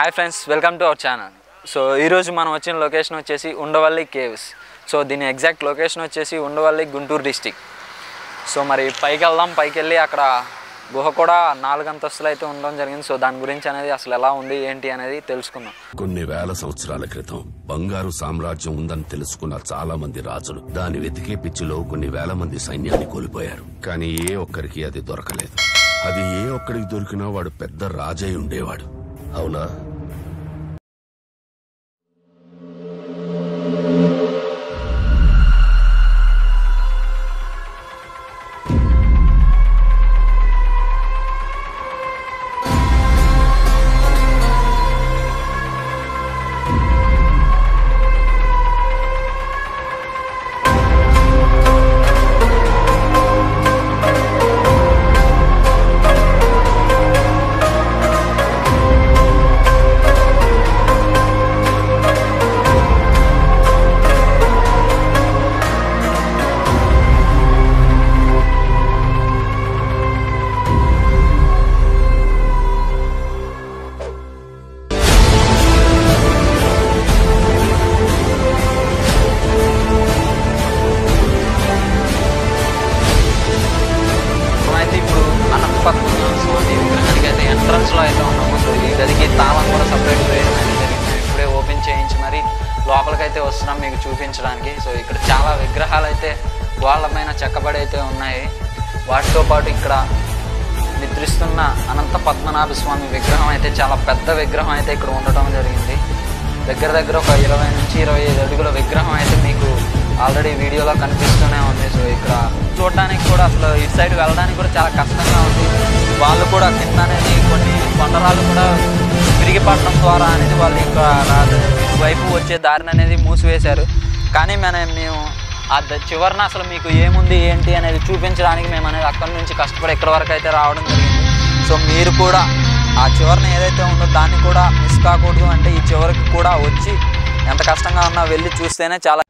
Hi friends welcome to our channel so ఈరోజు మనం వచ్చిన లొకేషన్ వచ్చేసి ఉండవల్లి కేవ్స్ సో దీని ఎగ్జాక్ట్ లొకేషన్ వచ్చేసి ఉండవల్లి గుంటూరు డిస్టిక్ సో మరి పైకి వెళ్దాం పైకి వెళ్ళి అక్కడ గుహ కూడా నాలుగు అంతస్తులు అయితే ఉండడం జరిగింది. సో దాని గురించి అనేది అసలు ఎలా ఉంది ఏంటి అనేది తెలుసుకుందాం. కొన్ని వేల సంవత్సరాల క్రితం బంగారు సామ్రాజ్యం ఉందని తెలుసుకున్న చాలా మంది రాజులు దాని వెతికే పిచ్చిలో కొన్ని వేల మంది సైన్యాన్ని కోల్పోయారు. కానీ ఏ ఒక్కరికి అది దొరకలేదు. అది ఏ ఒక్కడికి దొరికినా వాడు పెద్ద రాజై ఉండేవాడు. అవునా? అయితే అయితే ఉన్నాము సో ఈ గదికి తాళం కూడా సపరేట్ వేయడం అయితే జరిగింది. ఇప్పుడే ఓపెన్ చేయించి మరి లోపలికైతే వస్తున్నాం మీకు చూపించడానికి. సో ఇక్కడ చాలా విగ్రహాలు అయితే గోళ్ళమైన చెక్కబడి అయితే ఉన్నాయి. వాటితో పాటు ఇక్కడ నిద్రిస్తున్న అనంత పద్మనాభ స్వామి విగ్రహం అయితే చాలా పెద్ద విగ్రహం అయితే ఇక్కడ ఉండటం జరిగింది. దగ్గర దగ్గర ఒక ఇరవై నుంచి ఇరవై ఐదు అడుగుల విగ్రహం అయితే మీకు ఆల్రెడీ వీడియోలో కనిపిస్తూనే ఉంది. సో ఇక్కడ చూడడానికి కూడా అసలు ఇటు సైడ్ వెళ్ళడానికి కూడా చాలా కష్టంగా ఉంది. వాళ్ళు కూడా కింద అనేది కొన్ని కొండరాలు కూడా విరిగిపడడం ద్వారా అనేది వాళ్ళు ఇక్కడ వైపు వచ్చే దారిని అనేది మూసివేశారు. కానీ మన మేము ఆ చివరిన అసలు మీకు ఏముంది ఏంటి అనేది చూపించడానికి మేము అనేది అక్కడి నుంచి కష్టపడి ఎక్కడి వరకు అయితే రావడం జరిగింది. సో మీరు కూడా ఆ చివరిన ఏదైతే ఉందో దాన్ని కూడా మిస్ కాకూడదు అంటే ఈ చివరికి కూడా వచ్చి ఎంత కష్టంగా ఉన్నా వెళ్ళి చూస్తేనే చాలా